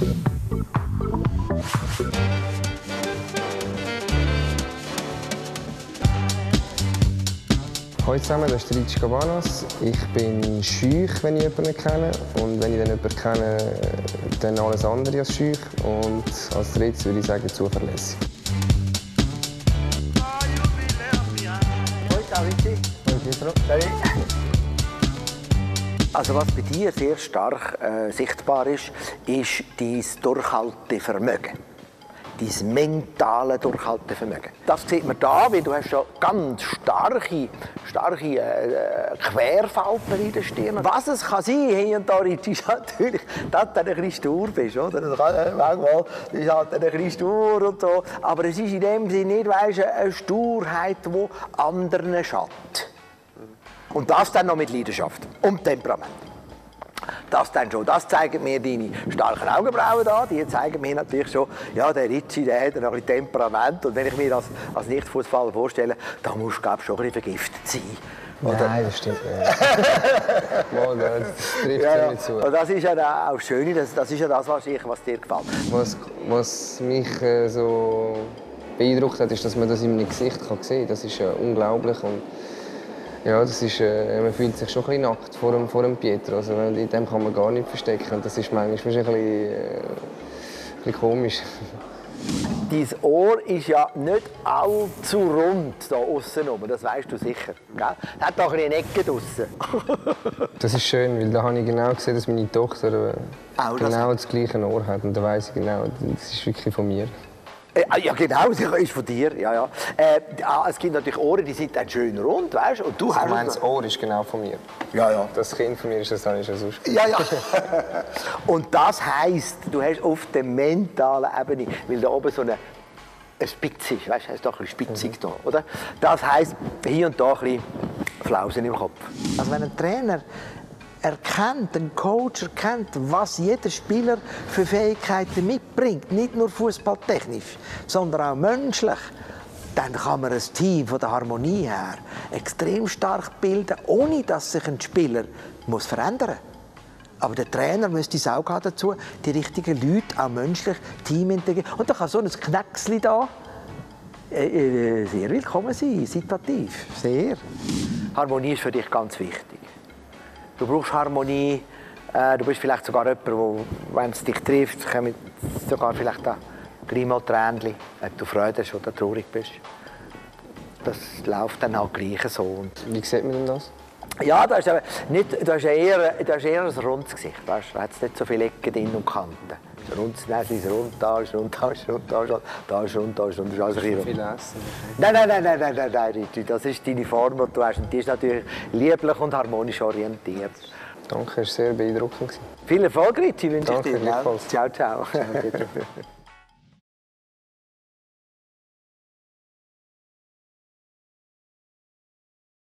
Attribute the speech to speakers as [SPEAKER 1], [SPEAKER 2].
[SPEAKER 1] Hallo zusammen, das ist Ricci Cabanas. Ich bin schüch, wenn ich jemanden kenne. Und wenn ich dann jemanden kenne, dann alles andere als schüch. Und als drittes würde ich sagen, zuverlässig.
[SPEAKER 2] Also was bei dir sehr stark äh, sichtbar ist, ist dein Durchhaltevermögen. Dein mentale Durchhaltevermögen. Das sieht man da, weil du hast ja ganz starke, starke äh, Querfalten in der Stirn. Was es kann sein, hier und da, ist natürlich, dass du ein bisschen stur bist. Oder? Das kann, äh, manchmal ist halt ein bisschen stur und so. Aber es ist in dem Sinne nicht weißt, eine Sturheit, die anderen schadet. Und das dann noch mit Leidenschaft und Temperament. Das dann schon. Das zeigen mir deine starken Augenbrauen da. Die zeigen mir natürlich schon, ja, der Ritchie, der hat noch ein Temperament. Und wenn ich mir das als Nicht-Fußballer vorstelle, dann musst du, glaube ich, schon ein bisschen vergiftet sein. Oder?
[SPEAKER 1] Nein, das stimmt nicht. Mal, das trifft
[SPEAKER 2] Ja,
[SPEAKER 1] ja,
[SPEAKER 2] ja.
[SPEAKER 1] nicht zu.
[SPEAKER 2] Und das ist ja auch das Schöne, das, das ist ja das, was, ich, was dir gefällt.
[SPEAKER 1] Was, was mich äh, so beeindruckt hat, ist, dass man das in meinem Gesicht kann sehen kann. Das ist äh, unglaublich. Und ja, das ist, äh, man fühlt sich schon ein bisschen nackt vor dem, vor dem Pietro. Also, in dem kann man gar nicht verstecken. Und das ist manchmal ein bisschen, äh, ein bisschen komisch.
[SPEAKER 2] Dein Ohr ist ja nicht allzu rund da außen rum, das weißt du sicher. Gell? Es hat doch eine Ecke draussen.
[SPEAKER 1] Das ist schön, weil da habe ich genau gesehen, dass meine Tochter äh,
[SPEAKER 2] Auch
[SPEAKER 1] genau das gleiche Ohr hat. Und da weiß ich genau, das ist wirklich von mir.
[SPEAKER 2] Äh, ah, ja, genau, ist von dir. Ja, ja. Äh, ah, es gibt natürlich Ohren, die sind dann schön rund, weißt? Und du
[SPEAKER 1] Ich meine, das. Ohr ist genau von mir.
[SPEAKER 2] Ja, ja.
[SPEAKER 1] Das Kind von mir ist das schon sonst.
[SPEAKER 2] Ja, ja. Und das heisst, du hast auf der mentalen Ebene, weil da oben so eine, eine Spitze ist, weißt du, ist doch ein bisschen spitzig da, oder? Das heisst, hier und da ein bisschen Flausen im Kopf. Also wenn ein Trainer erkennt, ein Coach erkennt, was jeder Spieler für Fähigkeiten mitbringt, nicht nur fußballtechnisch, sondern auch menschlich, dann kann man ein Team von der Harmonie her extrem stark bilden, ohne dass sich ein Spieler muss verändern muss. Aber der Trainer müsste es auch dazu, die richtigen Leute, auch menschlich, Team integrieren. Und da kann so ein Knacksli da äh, äh, sehr willkommen sein, situativ, sehr. Harmonie ist für dich ganz wichtig. Du brauchst Harmonie. Äh, du bist vielleicht sogar jemand, wo, wenn es dich trifft, kommen sogar vielleicht da Grimo-Tränchen, ob du Freude hast oder traurig bist. Das läuft dann halt gleich so.
[SPEAKER 1] Wie sieht man denn das?
[SPEAKER 2] Ja, da ist, aber nicht, da ist eher, da ist eher ein rundes Gesicht. Da hat nicht so viele Ecken drin und Kanten. Das rundes Nase ist rund, da ist rund, da ist rund, da ist rund, da ist rund, da ist rund. Das ist alles ein bisschen rund.
[SPEAKER 1] Viel essen.
[SPEAKER 2] Nein, nein, nein, nein, nein, nein, nein, das ist deine Form, die du hast. Und die ist natürlich lieblich und harmonisch orientiert.
[SPEAKER 1] Danke, es war sehr beeindruckend.
[SPEAKER 2] Viel Erfolg, Riti, wünsche ich
[SPEAKER 1] Danke,
[SPEAKER 2] dir. gell?
[SPEAKER 1] gleichfalls.
[SPEAKER 2] Ciao, ciao.